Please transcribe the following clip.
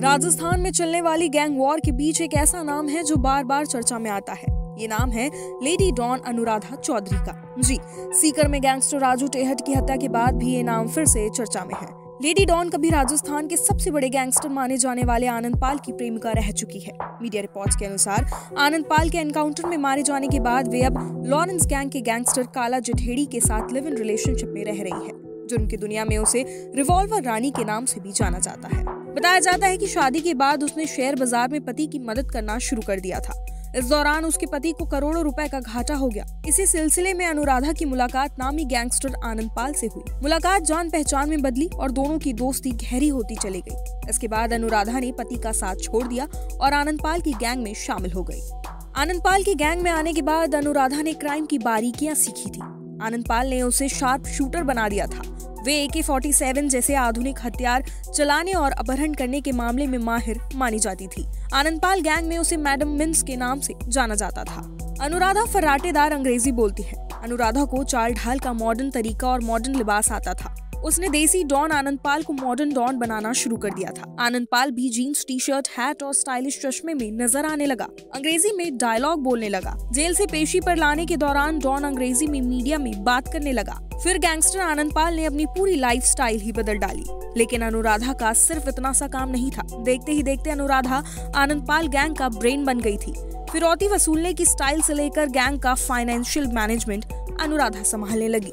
राजस्थान में चलने वाली गैंग वॉर के बीच एक ऐसा नाम है जो बार बार चर्चा में आता है। ये नाम है लेडी डॉन अनुराधा चौधरी का। जी, सीकर में गैंगस्टर राजू टेहट की हत्या के बाद भी ये नाम फिर से चर्चा में है। लेडी डॉन कभी राजस्थान के सबसे बड़े गैंगस्टर माने जाने वाले आनंद पाल की प्रेमिका रह चुकी है। मीडिया रिपोर्ट के अनुसार, आनंद पाल के एनकाउंटर में मारे जाने के बाद वे अब लॉरेंस गैंग के गैंगस्टर काला जठेड़ी के साथ लिव इन रिलेशनशिप में रह रही है। जो उनकी दुनिया में उसे रिवॉल्वर रानी के नाम से भी जाना जाता है। बताया जाता है कि शादी के बाद उसने शेयर बाज़ार में पति की मदद करना शुरू कर दिया था। इस दौरान उसके पति को करोड़ों रुपए का घाटा हो गया। इसी सिलसिले में अनुराधा की मुलाकात नामी गैंगस्टर आनंद पाल से हुई। मुलाकात जान पहचान में बदली और दोनों की दोस्ती गहरी होती चली गई। इसके बाद अनुराधा ने पति का साथ छोड़ दिया और आनंद पाल की गैंग में शामिल हो गई। आनंद पाल की गैंग में आने के बाद अनुराधा ने क्राइम की बारीकियाँ सीखी थी। आनंद पाल ने उसे शार्प शूटर बना दिया था। वे ए के फोर्टी सेवन जैसे आधुनिक हथियार चलाने और अपहरण करने के मामले में माहिर मानी जाती थी। आनंद पाल गैंग में उसे मैडम मिन्स के नाम से जाना जाता था। अनुराधा फर्राटेदार अंग्रेज़ी बोलती है। अनुराधा को चाल ढाल का मॉडर्न तरीका और मॉडर्न लिबास आता था। उसने देसी डॉन आनंद पाल को मॉडर्न डॉन बनाना शुरू कर दिया था। आनंद पाल भी जीन्स टी शर्ट हैट और स्टाइलिश चश्मे में नज़र आने लगा। अंग्रेज़ी में डायलॉग बोलने लगा। जेल से पेशी पर लाने के दौरान डॉन अंग्रेज़ी में मीडिया में बात करने लगा। फिर गैंगस्टर आनंद पाल ने अपनी पूरी लाइफ स्टाइल ही बदल डाली। लेकिन अनुराधा का सिर्फ़ इतना सा काम नहीं था। देखते ही देखते अनुराधा, आनंद पाल गैंग का ब्रेन बन गई थी। फिरौती वसूलने की स्टाइल से लेकर गैंग का फाइनेंशियल मैनेजमेंट अनुराधा संभालने लगी।